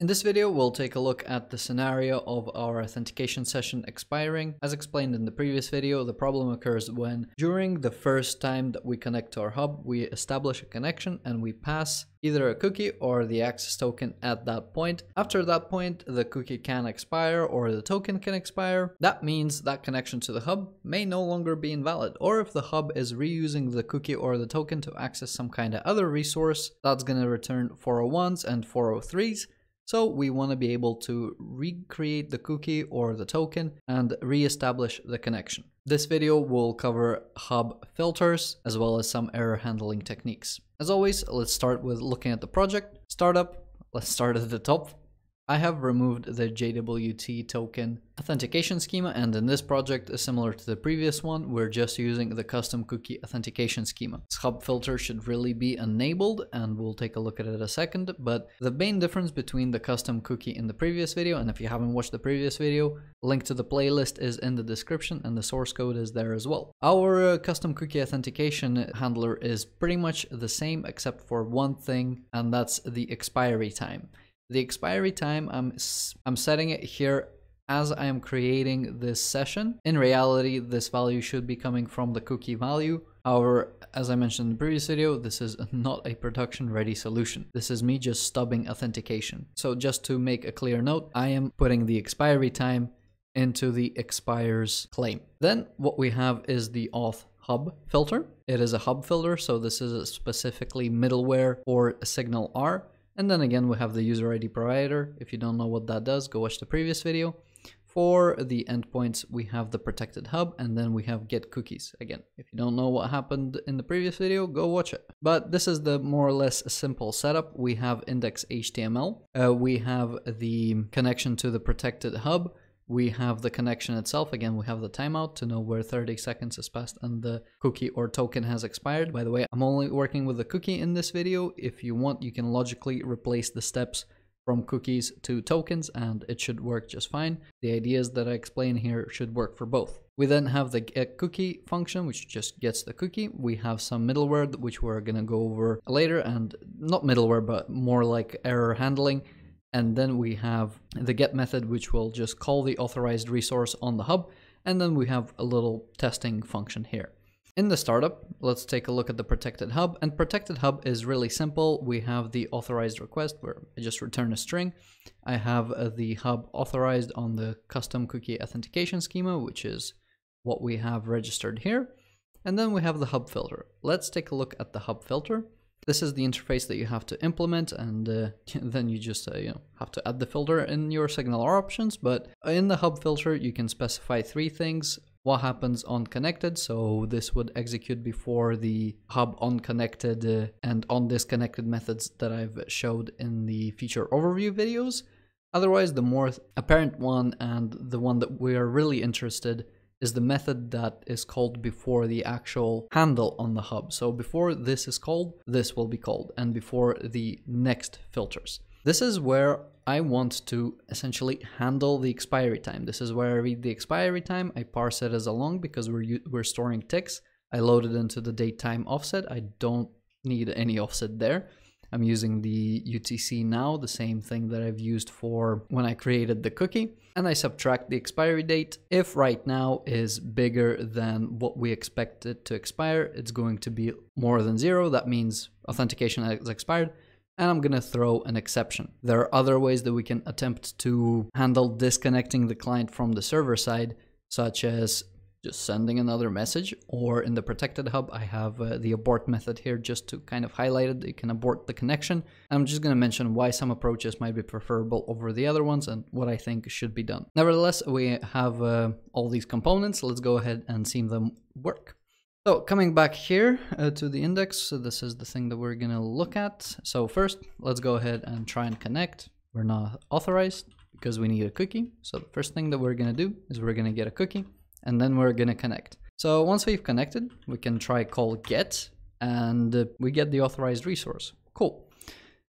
In this video, we'll take a look at the scenario of our authentication session expiring. As explained in the previous video, the problem occurs when during the first time that we connect to our hub, we establish a connection and we pass either a cookie or the access token at that point. After that point, the cookie can expire or the token can expire. That means that connection to the hub may no longer be invalid. Or if the hub is reusing the cookie or the token to access some kind of other resource, that's going to return 401s and 403s. So we want to be able to recreate the cookie or the token and re-establish the connection. This video will cover hub filters as well as some error handling techniques. As always, let's start with looking at the project. Startup, let's start at the top. I have removed the JWT token authentication schema and in this project, similar to the previous one, we're just using the custom cookie authentication schema. This hub filter should really be enabled and we'll take a look at it a second, but the main difference between the custom cookie in the previous video, and if you haven't watched the previous video, link to the playlist is in the description and the source code is there as well. Our uh, custom cookie authentication handler is pretty much the same except for one thing and that's the expiry time. The expiry time, I'm, I'm setting it here as I am creating this session. In reality, this value should be coming from the cookie value. However, as I mentioned in the previous video, this is not a production ready solution. This is me just stubbing authentication. So just to make a clear note, I am putting the expiry time into the expires claim. Then what we have is the auth hub filter. It is a hub filter, so this is specifically middleware or SignalR. And then again, we have the user ID provider. If you don't know what that does, go watch the previous video. For the endpoints, we have the protected hub and then we have get cookies. Again, if you don't know what happened in the previous video, go watch it. But this is the more or less simple setup. We have index HTML. Uh, we have the connection to the protected hub we have the connection itself. Again, we have the timeout to know where 30 seconds has passed and the cookie or token has expired. By the way, I'm only working with the cookie in this video. If you want, you can logically replace the steps from cookies to tokens and it should work just fine. The ideas that I explain here should work for both. We then have the get cookie function, which just gets the cookie. We have some middleware, which we're to go over later and not middleware, but more like error handling and then we have the get method, which will just call the authorized resource on the hub. And then we have a little testing function here. In the startup, let's take a look at the protected hub. And protected hub is really simple. We have the authorized request where I just return a string. I have uh, the hub authorized on the custom cookie authentication schema, which is what we have registered here. And then we have the hub filter. Let's take a look at the hub filter. This is the interface that you have to implement and uh, then you just uh, you know have to add the filter in your SignalR options. But in the hub filter, you can specify three things. What happens on connected? So this would execute before the hub on connected uh, and on disconnected methods that I've showed in the feature overview videos. Otherwise, the more apparent one and the one that we are really interested is the method that is called before the actual handle on the hub. So before this is called, this will be called, and before the next filters. This is where I want to essentially handle the expiry time. This is where I read the expiry time, I parse it as a long because we're, we're storing ticks. I load it into the date time offset. I don't need any offset there. I'm using the UTC now, the same thing that I've used for when I created the cookie. And I subtract the expiry date. If right now is bigger than what we expect it to expire, it's going to be more than zero. That means authentication has expired and I'm gonna throw an exception. There are other ways that we can attempt to handle disconnecting the client from the server side, such as just sending another message or in the protected hub I have uh, the abort method here just to kind of highlight it. You can abort the connection. I'm just going to mention why some approaches might be preferable over the other ones and what I think should be done. Nevertheless we have uh, all these components. Let's go ahead and see them work. So coming back here uh, to the index so this is the thing that we're going to look at. So first let's go ahead and try and connect. We're not authorized because we need a cookie. So the first thing that we're going to do is we're going to get a cookie and then we're gonna connect. So once we've connected, we can try call get and uh, we get the authorized resource. Cool.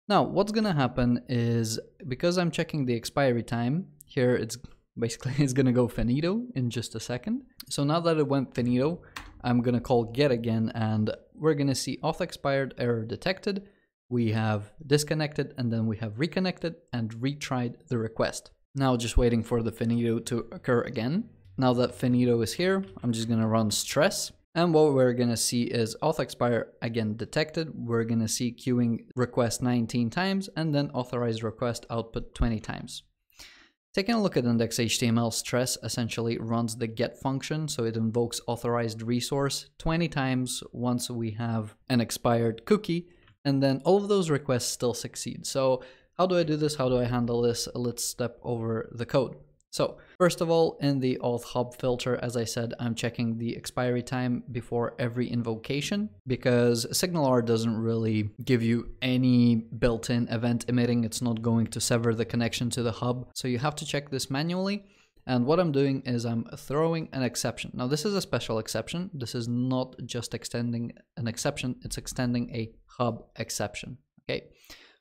Now what's gonna happen is because I'm checking the expiry time here, it's basically it's gonna go finito in just a second. So now that it went finito, I'm gonna call get again and we're gonna see auth expired error detected we have disconnected and then we have reconnected and retried the request. Now just waiting for the finito to occur again. Now that finito is here, I'm just gonna run stress. And what we're gonna see is auth expire again detected. We're gonna see queuing request 19 times and then authorized request output 20 times. Taking a look at index.html, stress essentially runs the get function, so it invokes authorized resource 20 times once we have an expired cookie, and then all of those requests still succeed. So how do I do this? How do I handle this? Let's step over the code. So first of all, in the auth hub filter, as I said, I'm checking the expiry time before every invocation because SignalR doesn't really give you any built-in event emitting. It's not going to sever the connection to the hub. So you have to check this manually. And what I'm doing is I'm throwing an exception. Now this is a special exception. This is not just extending an exception, it's extending a hub exception, okay?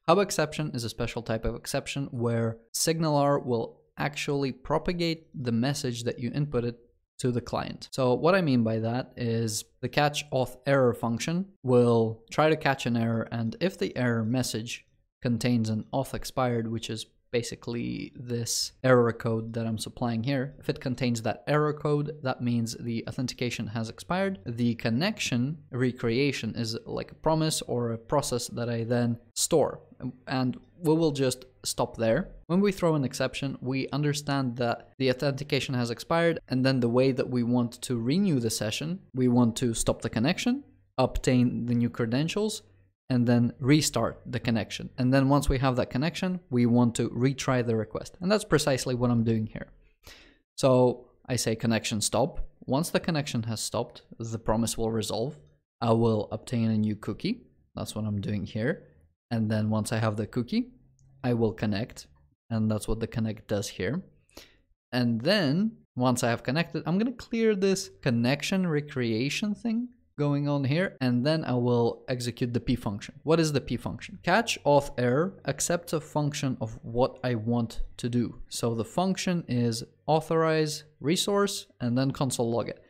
Hub exception is a special type of exception where SignalR will actually propagate the message that you inputted to the client. So what I mean by that is the catch auth error function will try to catch an error and if the error message contains an auth expired, which is basically this error code that I'm supplying here. If it contains that error code, that means the authentication has expired. The connection recreation is like a promise or a process that I then store. And we will just stop there. When we throw an exception, we understand that the authentication has expired, and then the way that we want to renew the session, we want to stop the connection, obtain the new credentials, and then restart the connection. And then once we have that connection, we want to retry the request. And that's precisely what I'm doing here. So I say connection stop. Once the connection has stopped, the promise will resolve. I will obtain a new cookie. That's what I'm doing here. And then once I have the cookie, I will connect. And that's what the connect does here. And then once I have connected, I'm going to clear this connection recreation thing going on here and then I will execute the p function. What is the p function? Catch auth error accepts a function of what I want to do. So the function is authorize resource and then console log it.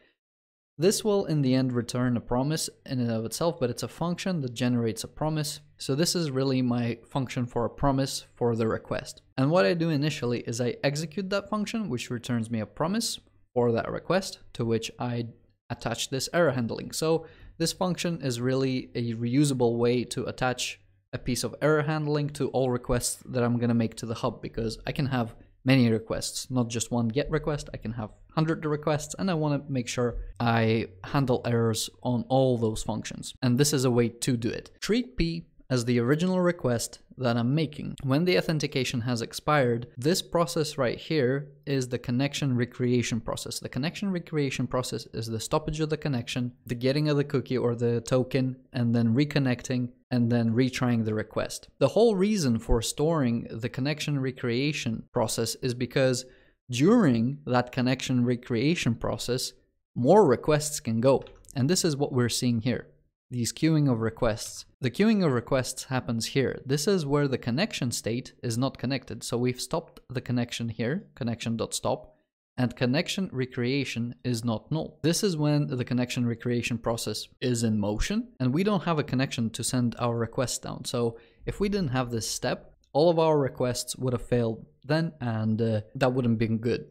This will in the end return a promise in and of itself, but it's a function that generates a promise. So this is really my function for a promise for the request. And what I do initially is I execute that function, which returns me a promise for that request, to which I attach this error handling. So this function is really a reusable way to attach a piece of error handling to all requests that I'm going to make to the hub because I can have many requests, not just one GET request. I can have 100 requests and I want to make sure I handle errors on all those functions. And this is a way to do it. Treat P as the original request that I'm making. When the authentication has expired, this process right here is the connection recreation process. The connection recreation process is the stoppage of the connection, the getting of the cookie or the token, and then reconnecting and then retrying the request. The whole reason for storing the connection recreation process is because during that connection recreation process, more requests can go. And this is what we're seeing here these queuing of requests. The queuing of requests happens here. This is where the connection state is not connected. So we've stopped the connection here, connection.stop, and connection recreation is not null. This is when the connection recreation process is in motion and we don't have a connection to send our requests down. So if we didn't have this step, all of our requests would have failed then and uh, that wouldn't been good.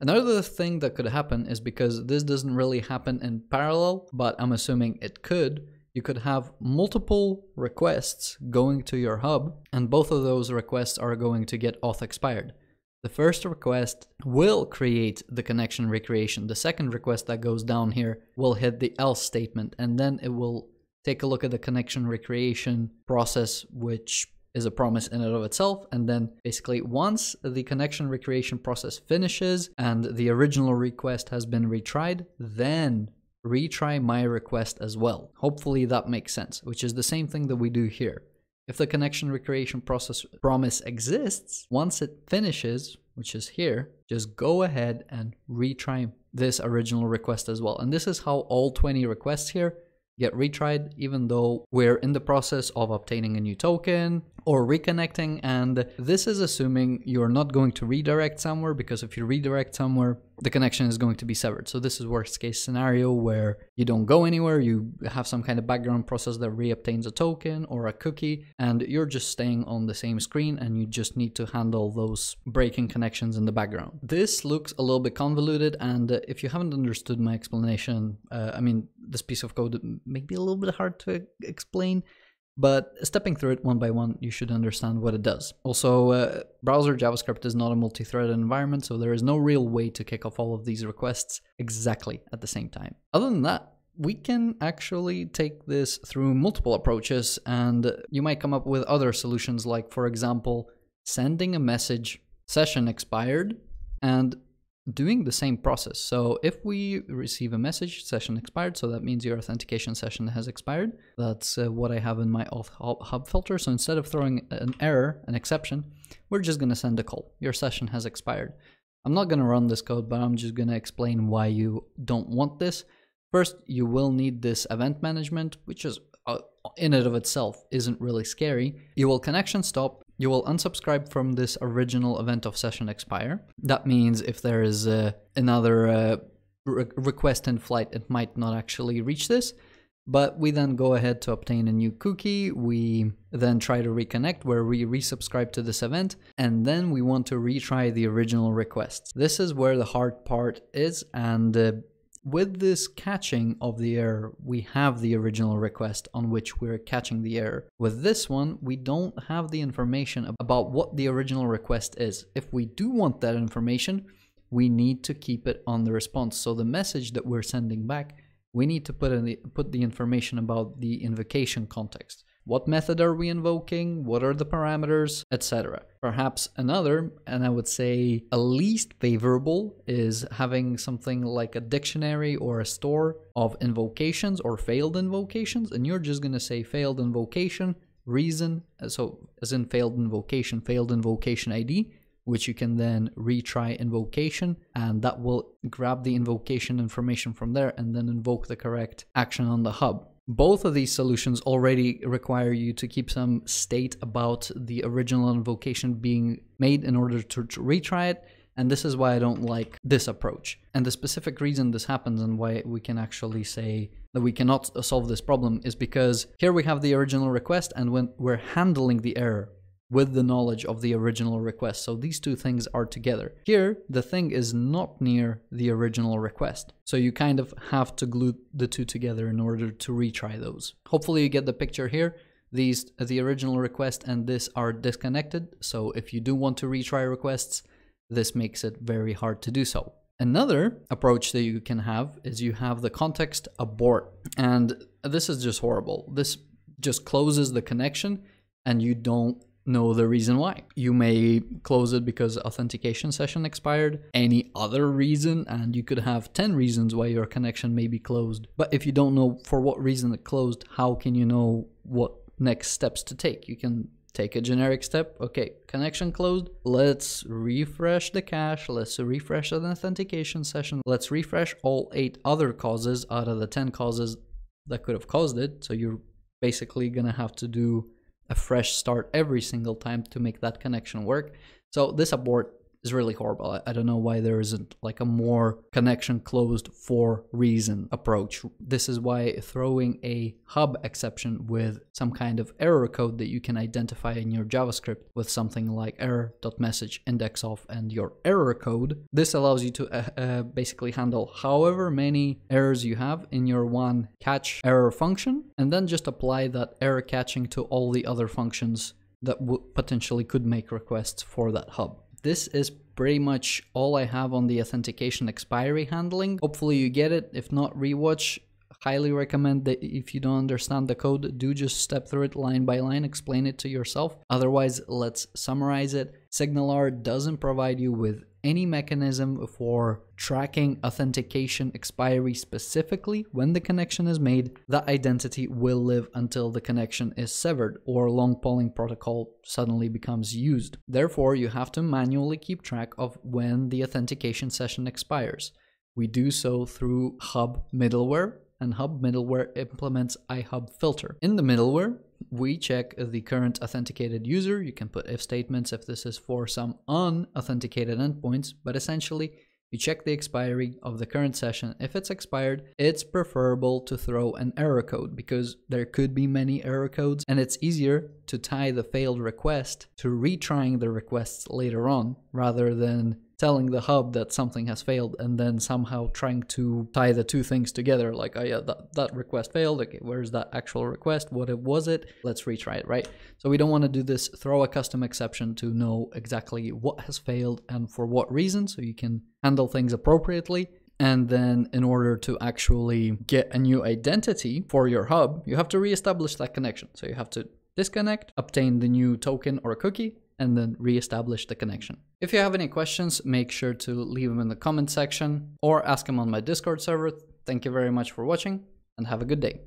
Another thing that could happen is because this doesn't really happen in parallel, but I'm assuming it could, you could have multiple requests going to your hub, and both of those requests are going to get auth expired. The first request will create the connection recreation. The second request that goes down here will hit the else statement, and then it will take a look at the connection recreation process, which is a promise in and of itself. And then basically once the connection recreation process finishes and the original request has been retried, then retry my request as well. Hopefully that makes sense, which is the same thing that we do here. If the connection recreation process promise exists, once it finishes, which is here, just go ahead and retry this original request as well. And this is how all 20 requests here get retried even though we're in the process of obtaining a new token or reconnecting and this is assuming you're not going to redirect somewhere because if you redirect somewhere the connection is going to be severed. So this is worst case scenario where you don't go anywhere you have some kind of background process that reobtains a token or a cookie and you're just staying on the same screen and you just need to handle those breaking connections in the background. This looks a little bit convoluted and if you haven't understood my explanation uh, i mean this piece of code may be a little bit hard to explain but stepping through it one by one, you should understand what it does. Also, uh, browser JavaScript is not a multi-threaded environment, so there is no real way to kick off all of these requests exactly at the same time. Other than that, we can actually take this through multiple approaches and you might come up with other solutions like, for example, sending a message session expired and doing the same process. So if we receive a message, session expired, so that means your authentication session has expired. That's uh, what I have in my auth hub filter. So instead of throwing an error, an exception, we're just going to send a call. Your session has expired. I'm not going to run this code, but I'm just going to explain why you don't want this. First, you will need this event management, which is uh, in and of itself isn't really scary. You will connection stop you will unsubscribe from this original event of session expire. That means if there is uh, another uh, re request in flight, it might not actually reach this. But we then go ahead to obtain a new cookie. We then try to reconnect where we resubscribe to this event. And then we want to retry the original request. This is where the hard part is. And uh, with this catching of the error, we have the original request on which we're catching the error. With this one, we don't have the information about what the original request is. If we do want that information, we need to keep it on the response. So the message that we're sending back, we need to put in the, put the information about the invocation context. What method are we invoking? What are the parameters, etc. Perhaps another, and I would say a least favorable, is having something like a dictionary or a store of invocations or failed invocations, and you're just going to say failed invocation, reason, so as in failed invocation, failed invocation ID, which you can then retry invocation and that will grab the invocation information from there and then invoke the correct action on the hub. Both of these solutions already require you to keep some state about the original invocation being made in order to, to retry it. And this is why I don't like this approach. And the specific reason this happens and why we can actually say that we cannot solve this problem is because here we have the original request and when we're handling the error with the knowledge of the original request. So these two things are together. Here, the thing is not near the original request. So you kind of have to glue the two together in order to retry those. Hopefully you get the picture here. These, the original request and this are disconnected. So if you do want to retry requests, this makes it very hard to do so. Another approach that you can have is you have the context abort. And this is just horrible. This just closes the connection and you don't know the reason why. You may close it because authentication session expired, any other reason, and you could have 10 reasons why your connection may be closed. But if you don't know for what reason it closed, how can you know what next steps to take? You can take a generic step. Okay, connection closed. Let's refresh the cache. Let's refresh the authentication session. Let's refresh all eight other causes out of the 10 causes that could have caused it. So you're basically gonna have to do a fresh start every single time to make that connection work. So this abort is really horrible. I, don't know why there isn't like a more connection closed for reason approach. This is why throwing a hub exception with some kind of error code that you can identify in your JavaScript with something like error.message index of and your error code. This allows you to uh, uh, basically handle however many errors you have in your one catch error function and then just apply that error catching to all the other functions that potentially could make requests for that hub this is pretty much all I have on the authentication expiry handling. Hopefully you get it. If not, rewatch. Highly recommend that if you don't understand the code, do just step through it line by line, explain it to yourself. Otherwise, let's summarize it. SignalR doesn't provide you with any mechanism for tracking authentication expiry specifically when the connection is made, that identity will live until the connection is severed or long polling protocol suddenly becomes used. Therefore, you have to manually keep track of when the authentication session expires. We do so through hub middleware and hub middleware implements IHubFilter. In the middleware, we check the current authenticated user. You can put if statements if this is for some unauthenticated endpoints, but essentially you check the expiry of the current session. If it's expired, it's preferable to throw an error code because there could be many error codes and it's easier to tie the failed request to retrying the requests later on rather than telling the hub that something has failed and then somehow trying to tie the two things together like oh yeah that, that request failed. Okay where's that actual request? What it was it? Let's retry it right? So we don't want to do this throw a custom exception to know exactly what has failed and for what reason so you can handle things appropriately. And then in order to actually get a new identity for your hub you have to reestablish that connection. So you have to disconnect obtain the new token or a cookie and then re-establish the connection. If you have any questions, make sure to leave them in the comment section or ask them on my Discord server. Thank you very much for watching and have a good day.